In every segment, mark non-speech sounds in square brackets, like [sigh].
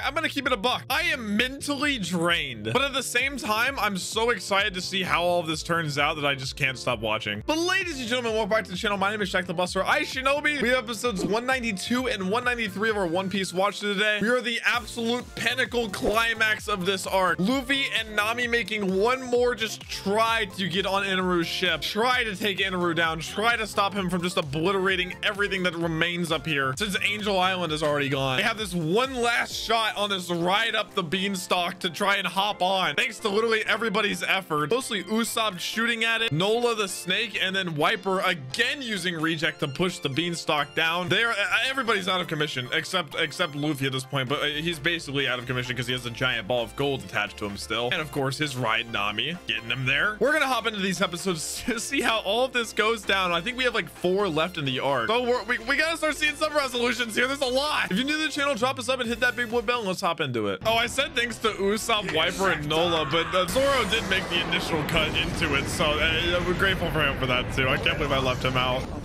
right, I'm gonna keep it a buck. I am mentally drained, but at the same time, I'm so excited to see how all of this turns out that I just can't stop watching. But ladies and gentlemen, welcome back to the channel. My name is Jack the Buster. iShinobi. We have episodes 192 and 193 of our One Piece watch today. We are the absolute pinnacle climax of this arc. Luffy and Nami making one more just try to get on Eneru's ship. Try to take Eneru down. Try to stop him from just obliterating everything that remains up here since Angel Island is already gone. They have this one last shot on this ride up the beanstalk to try and hop on. Thanks to literally everybody's effort. Mostly Usopp shooting at it, Nola the snake, and then Wiper again using reject to push the beanstalk down. There, everybody's out of commission except except Luffy at this point, but uh, he's basically out of commission because he has a giant ball of gold attached to him still. And of course, his ride Nami getting him there. We're gonna hop into these episodes [laughs] to see how all of this goes down. I think we have like four left in the arc. So we, we gotta start seeing some resolutions here. There's a lot. If you're new to the channel, drop us up and hit that big wood bell and let's hop into it. Oh, I said thanks to Usopp, Wiper, and Nola, but uh, Zoro did make the initial cut into it, so uh, we're grateful for him for that too. I can't believe I left him out. [laughs]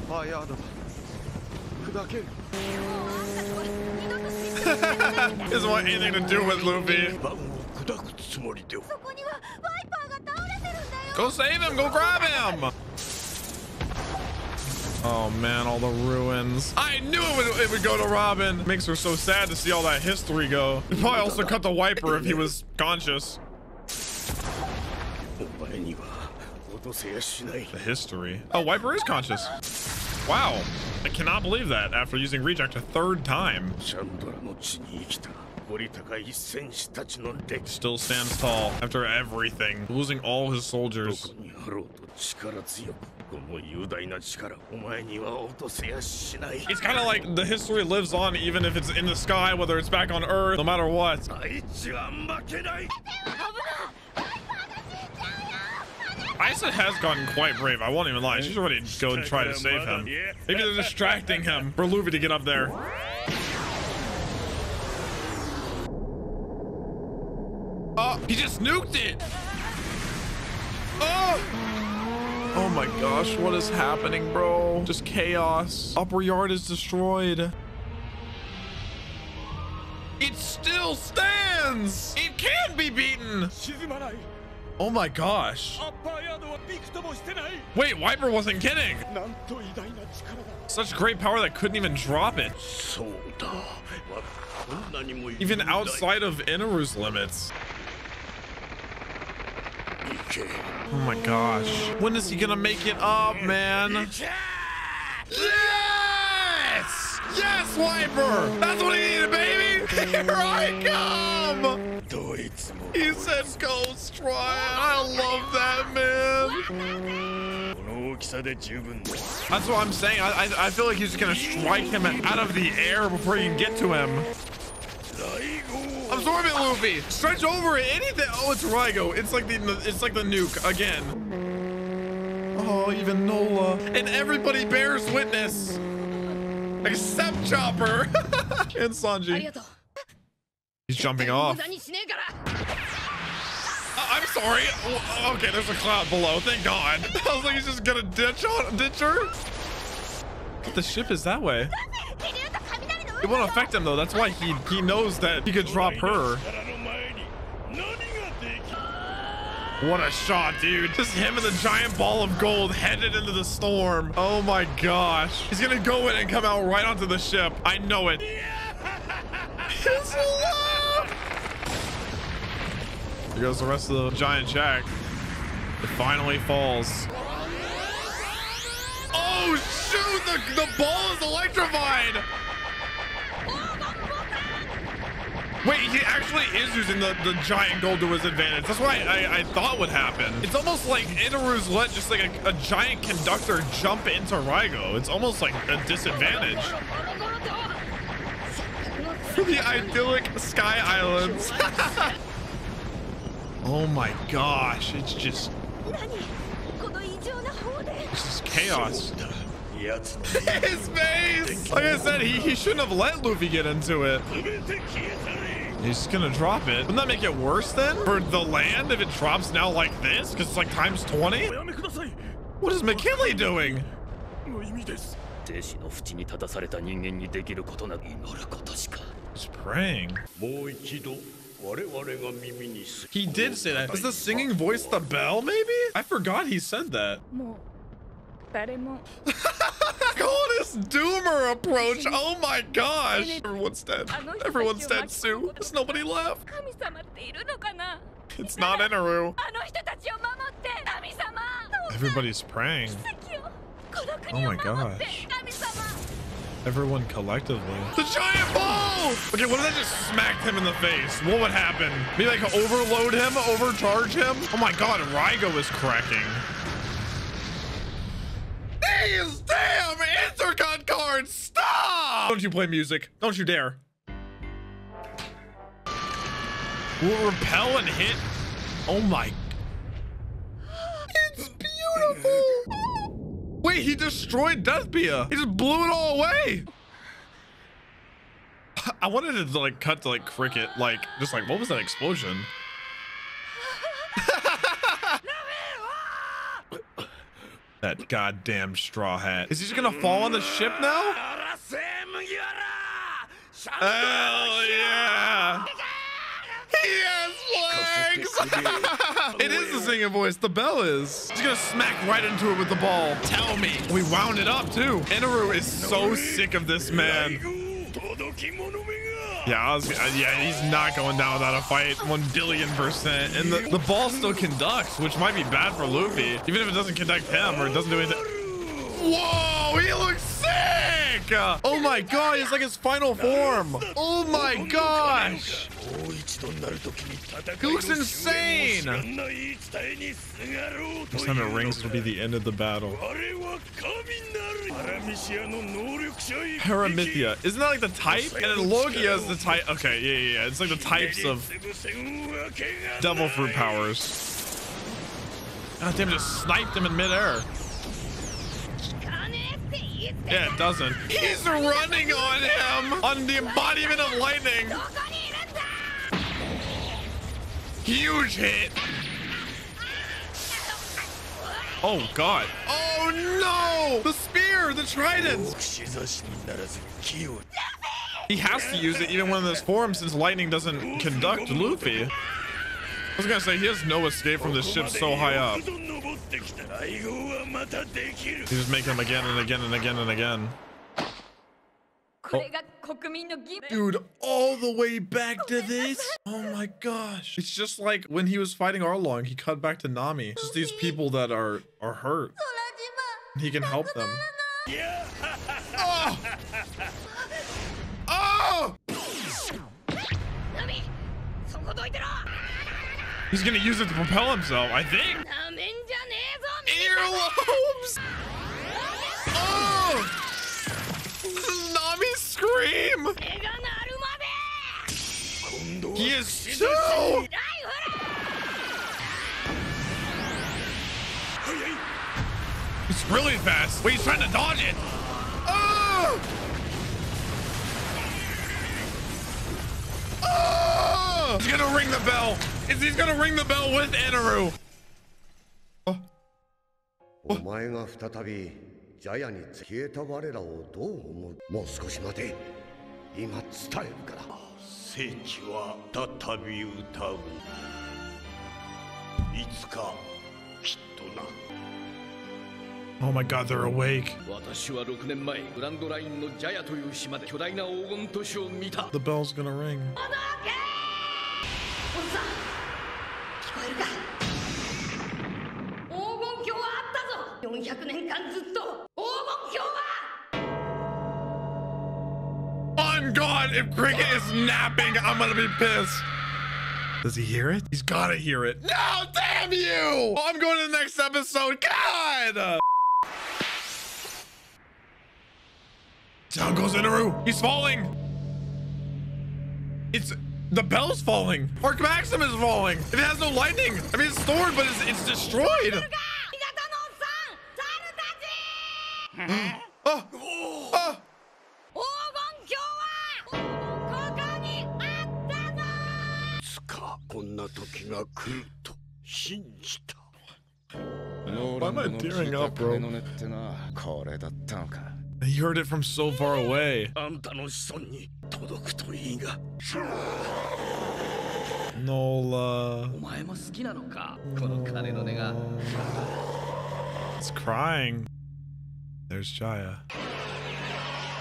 Doesn't want anything to do with Luffy. [laughs] Go save him. Go grab him. Oh man, all the ruins. I knew it would, it would go to Robin. Makes her so sad to see all that history go. He'd probably also cut the wiper if he was conscious. The history. Oh, Wiper is conscious. Wow. I cannot believe that after using reject a third time. Still stands tall after everything, losing all his soldiers. It's kind of like the history lives on even if it's in the sky, whether it's back on Earth, no matter what. Aisa has gotten quite brave. I won't even lie. She's ready to go and try to save him. Maybe they're distracting him for Luffy to get up there. Oh, he just nuked it. Oh. My gosh, what is happening, bro? Just chaos. Upper yard is destroyed. It still stands. It can be beaten. Oh my gosh. Wait, Wiper wasn't kidding. Such great power that couldn't even drop it. Even outside of Eneru's limits. Oh my gosh. When is he gonna make it up, man? Yes! Yes, Wiper! That's what he needed, baby! [laughs] Here I come! He said Ghost Try. I love that, man. That's what I'm saying. I, I, I feel like he's just gonna strike him out of the air before you can get to him. Absorb it, Luffy. Stretch over it. Anything. Oh, it's Raigo. It's like the it's like the nuke again. Oh, even Nola and everybody bears witness, except Chopper [laughs] and Sanji. He's jumping off. Uh, I'm sorry. Oh, okay, there's a cloud below. Thank God. [laughs] I was like, he's just gonna ditch on ditch her. The ship is that way. It won't affect him though. That's why he he knows that he could drop her. What a shot, dude. Just him and the giant ball of gold headed into the storm. Oh my gosh. He's gonna go in and come out right onto the ship. I know it. [laughs] He's alive. Here goes the rest of the giant jack. It finally falls. Oh shoot, the, the ball is electrified. Wait, he actually is using the, the giant gold to his advantage. That's why I, I, thought would happen. It's almost like Eneru's let just like a, a giant conductor jump into Raigo. It's almost like a disadvantage. The idyllic Sky Islands. [laughs] oh my gosh, it's just... This is chaos. [laughs] His face! Like I said, he, he shouldn't have let Luffy get into it. He's just gonna drop it. Wouldn't that make it worse then? For the land if it drops now like this? Because it's like times 20? What is McKinley doing? 生死の淵に立たされた人間にできることなく祈ることしか He's praying. もう一度我々が耳にす He did say that. Is the singing voice the bell, maybe? I forgot he said that. 誰も Coldest [laughs] doomer approach. [laughs] Oh my gosh. Everyone's dead. Everyone's dead, Sue. There's nobody left. It's not Eneru. [laughs] Everybody's praying. Oh my gosh. Everyone collectively. The giant ball! Okay, what if I just smacked him in the face? What would happen? Be like overload him, overcharge him? Oh my god, Raigo is cracking. These damn Intercon cards! Stop! Don't you play music. Don't you dare. Will repel and hit. Oh my. It's beautiful. Wait, he destroyed Deathpiea. He just blew it all away. I wanted it to like cut to like cricket, like just like what was that explosion? That goddamn straw hat. Is he just gonna fall on the ship now? Hell yeah! He has legs! [laughs] it is the singing voice. The bell is. He's gonna smack right into it with the ball. Tell me. We wound it up too. Eneru is so sick of this man. Yeah, was, yeah, he's not going down without a fight, one billion percent. And the, the ball still conducts, which might be bad for Luffy, even if it doesn't conduct him or it doesn't do anything. Whoa, he looks sick! America. Oh my god, it's like his final form. Oh my gosh. He looks insane. This time it rings, it'll be the end of the battle. Paramecia. Isn't that like the type? And then Logia is the type. Okay, yeah, yeah, yeah. It's like the types of devil fruit powers. God damn, just sniped him in midair. Yeah, it doesn't. He's running on him on the embodiment of lightning. Huge hit. Oh, God. Oh, no. The spear, the trident. He has to use it even when in this form since lightning doesn't conduct Luffy. I was going to say, he has no escape from this ship so high up. You just make him again and again and again and again. Oh. Dude, all the way back to this? Oh my gosh. It's just like when he was fighting Arlong, he cut back to Nami. Just these people that are are hurt. He can help them. [laughs] Oh! Oh! He's gonna use it to propel himself, I think. Oops! Oh! Nami scream! He is so. He's really fast. Wait, he's trying to dodge it. Oh! Oh! He's gonna ring the bell. He's gonna ring the bell with Eneru. お前が再びジャヤに消えた我らをどう思う？もう少し待て。今伝えるから。聖地は再び歌う。いつかきっとな。Oh my god, they're awake. 私は6年前グランドラインのジャヤという島で巨大な黄金都市を見た。The bell's gonna ring. おっさん聞こえるか？400年間ずっと大目標は I'm gone! If Cricket is napping, I'm gonna be pissed. Does he hear it? He's gotta hear it. No, damn you! I'm going to the next episode. God! Down goes Eneru. He's falling. It's the bell's falling. Arc Maxim is falling. It has no lightning. I mean, it's stored, but it's, it's destroyed. 猿たち Oh, oh. 黄金鏡はここにあったぞいつかこんな時が来ると信じた Why am I tearing up, bro? の音ってなこれだったのか He heard it from so far away. あんたの子孫に届くといいが Nola. お前も好きなのかこの金の値が It's crying. There's Jaya.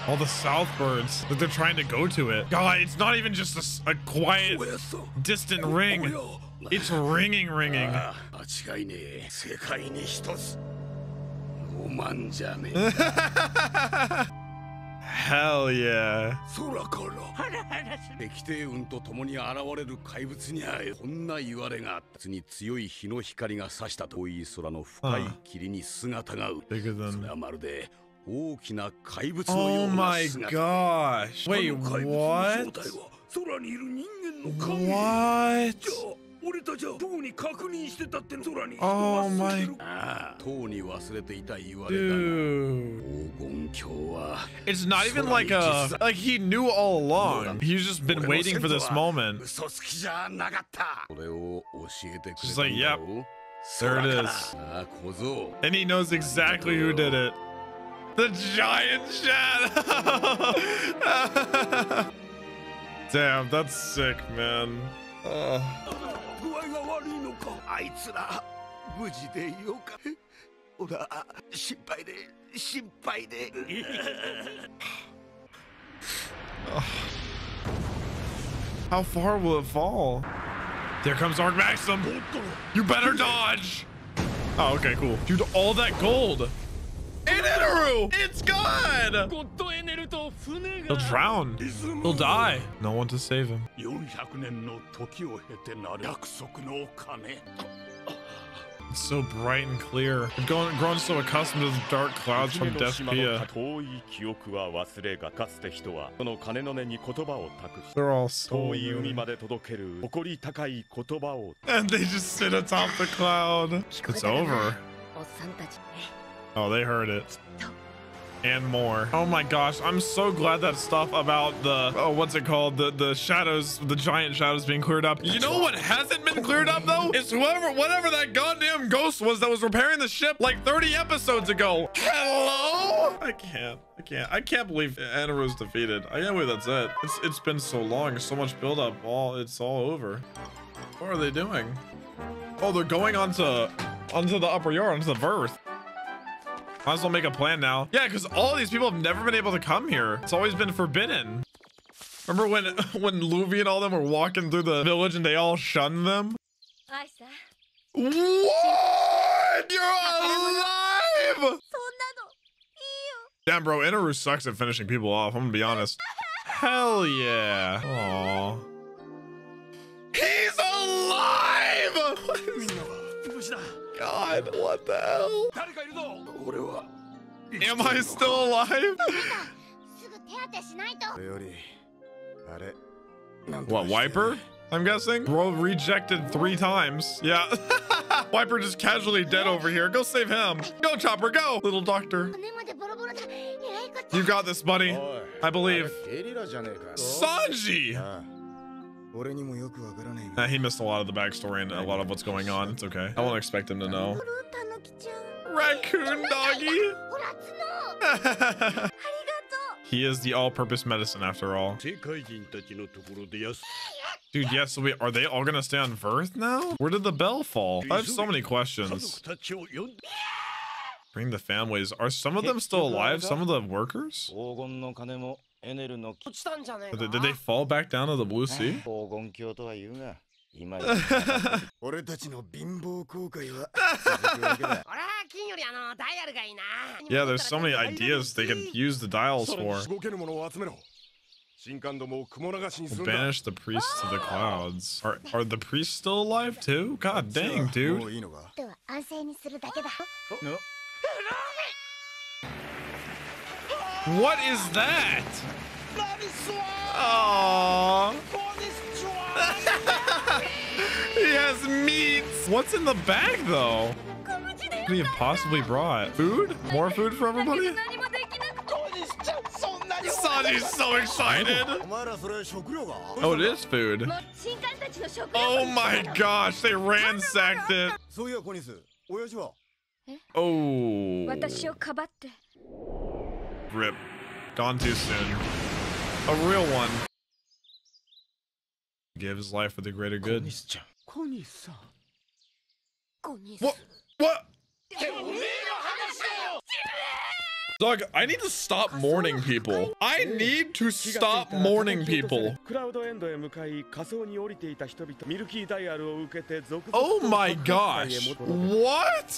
All the South birds that they're trying to go to it. God, it's not even just a, a quiet, distant ring. It's ringing, ringing. [laughs] [laughs] Hell yeah. 空から敵帝雲と共に現れる怪物にゃこんな言われがあったに強い日の光が差した遠い空の深い霧に姿がう Bigger それ.はまるで大きな怪物のよ Oh うな my 姿 gosh. Wait, あの怪物の what? 空にいる人間の影 What? じゃあ俺たちは塔に確認してたっての空に Oh 人が my- 住んでるああ塔に忘れていた言われだが Dude. 黄金鏡は It's not even like a like he knew all along. He's just been waiting for this moment. 嘘つきじゃなかったこれを教えてくれ She's た like, んだろ There it 空から is. ああ小僧 And he knows exactly who did it. The giant shadow. [laughs] Damn, that's sick, man. Ugh. 具合が悪いのかあいつら無事でよかほら心配で心配で [laughs] How far will it fall? There comes Arc Maxim. You better dodge. Oh, okay, cool. Dude, all that gold. Eneru! It's gone! He'll drown. He'll die. No one to save him. It's so bright and clear. I've grown, grown so accustomed to the dark clouds from Death They're all so And they just sit atop the cloud. It's over. Oh, they heard it. And more. Oh my gosh, I'm so glad that stuff about the, oh, what's it called? The the shadows, the giant shadows being cleared up. You know what hasn't been cleared up though? It's whoever, whatever that goddamn ghost was that was repairing the ship like 30 episodes ago. Hello? I can't. I can't. I can't believe Eneru's defeated. I can't believe that's it. It's, it's been so long, so much buildup. All, it's all over. What are they doing? Oh, they're going onto, onto the upper yard, onto the Vearth. Might as well make a plan now. Yeah, because all these people have never been able to come here. It's always been forbidden. Remember when [laughs] when Luffy and all them were walking through the village and they all shunned them? I What? You're alive! Damn, bro, Eneru sucks at finishing people off. I'm gonna be honest. [laughs] Hell yeah. Aww. god, what the hell? Am I still alive? [laughs] what, Wiper? I'm guessing? Bro rejected three times. Yeah. [laughs] Wiper just casually dead over here. Go save him. Go, Chopper, go! Little doctor. You got this, buddy. I believe. Sanji! Uh, he missed a lot of the backstory and a lot of what's going on. It's okay. I won't expect him to know. Raccoon doggy! [laughs] he is the all-purpose medicine after all. Dude, yes, so we, are they all gonna stay on Vearth now? Where did the bell fall? I have so many questions. Bring the families. Are some of them still alive? Some of the workers? 黄金の金もエネルの落ちたんじゃねえ Did か they, did they fall back down to the Blue Sea? [laughs] 黄金鏡とは言うが[laughs] 今や俺たちの貧乏後悔は続くわけだ俺は金よりあのダイヤルがいいな [laughs] Yeah, there's so many ideas they could use the dials さらに for. しごけるものを集めろ新刊どもを雲流しにするんだ Banish the priests to the clouds. Are are the priests still alive too? God dang, も dude. What is that? Aww. [laughs] he has meat. What's in the bag though? What could he have possibly brought? Food? More food for everybody? Sanji's so excited. Oh, it is food. Oh my gosh, they ransacked it. Oh. Rip. Gone too soon. A real one. Gave his life for the greater good. What? What? Doug, I need to stop mourning people. I need to stop mourning people. Oh my gosh. What?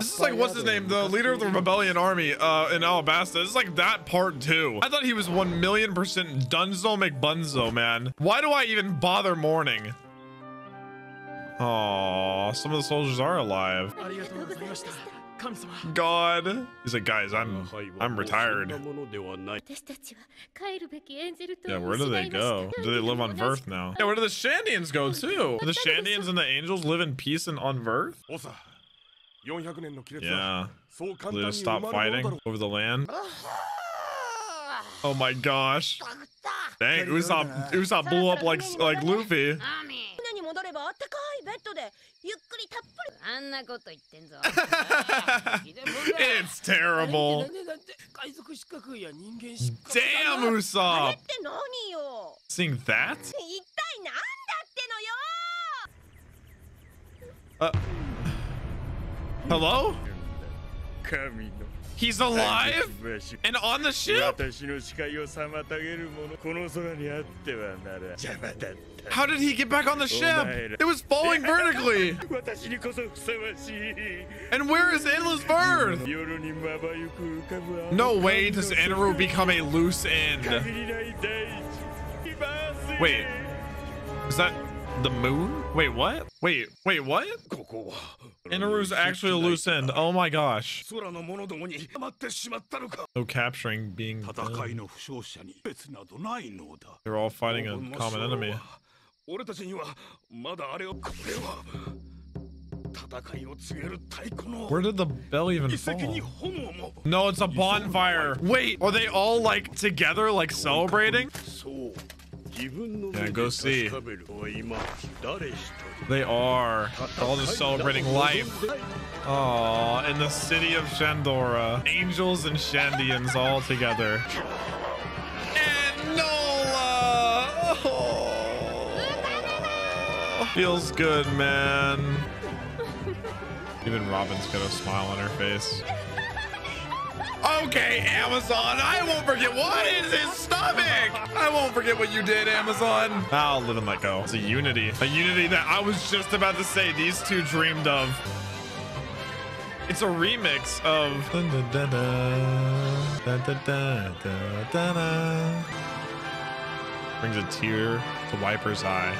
This is like, what's his name? The leader of the rebellion army uh, in Alabasta. This is like that part too. I thought he was 1 million percent Dunzo McBunzo, man. Why do I even bother mourning? Aww, some of the soldiers are alive. God. He's like, guys, I'm I'm retired. Yeah, where do they go? Do they live on Earth now? Yeah, where do the Shandians go too? Do the Shandians and the angels live in peace and on Earth? Yeah. Do they stop fighting over the land? Oh my gosh. Dang, Usopp, Usopp blew up like like Luffy. ゆっくりたっぷり。あんなこと言ってんぞ。[laughs] It's terrible. 海賊失格や人間失て何よ。Sing 一体なだってのよ。Hello? 神の He's alive and on the ship. How did he get back on the ship? It was falling vertically. and where is Endless Vearth? No way does Eneru become a loose end. Wait, is that the moon? Wait, what? Wait, wait, what? Eneru's actually a loose end. Oh my gosh. No capturing being done. They're all fighting a common enemy. Where did the bell even fall? No, it's a bonfire. Wait, are they all like together like celebrating? Yeah, go see. They are. All just celebrating life. Aww, in the city of Shandora. Angels and Shandians all together. And Nola! Oh. Feels good, man. Even Robin's got a smile on her face. Okay, Amazon, I won't forget. What is his stomach? I won't forget what you did, Amazon. I'll let him let go. It's a unity. A unity that I was just about to say these two dreamed of. It's a remix of... Brings a tear to Wiper's eye.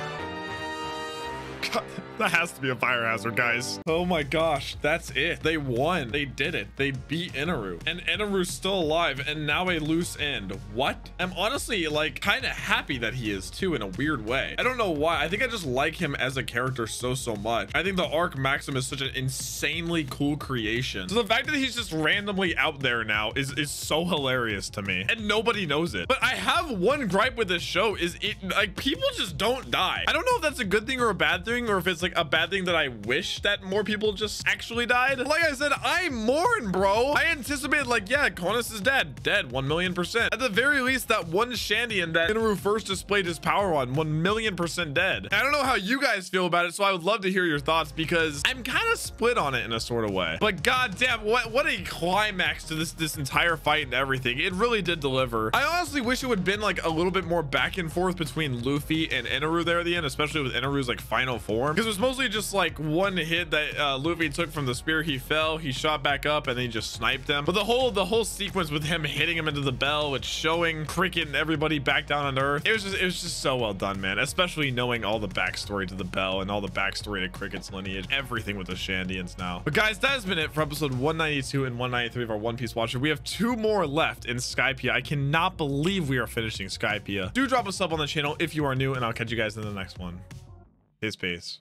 God that has to be a fire hazard, guys. Oh my gosh, that's it. They won. They did it. They beat Eneru. And Eneru's still alive and now a loose end. What? I'm honestly like kind of happy that he is too in a weird way. I don't know why. I think I just like him as a character so, so much. I think the Arc Maxim is such an insanely cool creation. So the fact that he's just randomly out there now is, is so hilarious to me. And nobody knows it. But I have one gripe with this show is it like people just don't die. I don't know if that's a good thing or a bad thing or if it's like a bad thing that I wish that more people just actually died. Like I said, I mourn, bro. I anticipated like, yeah, Conis is dead. Dead, 1 million percent. At the very least, that one Shandian that Eneru first displayed his power on, 1 million percent dead. I don't know how you guys feel about it, so I would love to hear your thoughts because I'm kind of split on it in a sort of way. But goddamn, what what a climax to this this entire fight and everything. It really did deliver. I honestly wish it would have been like a little bit more back and forth between Luffy and Eneru there at the end, especially with Eneru's like final form. Because was mostly just like one hit that uh, Luffy took from the spear. He fell, he shot back up, and then he just sniped him. But the whole the whole sequence with him hitting him into the bell, with showing Cricket and everybody back down on Earth, it was just it was just so well done, man. Especially knowing all the backstory to the bell and all the backstory to Cricket's lineage, everything with the Shandians now. But guys, that has been it for episode 192 and 193 of our One Piece Watcher. We have two more left in Skypiea. I cannot believe we are finishing Skypiea. Do drop a sub on the channel if you are new, and I'll catch you guys in the next one. Peace, peace.